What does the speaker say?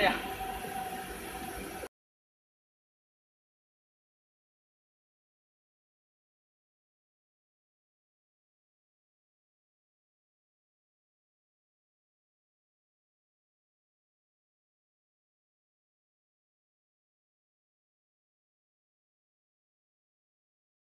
Yeah.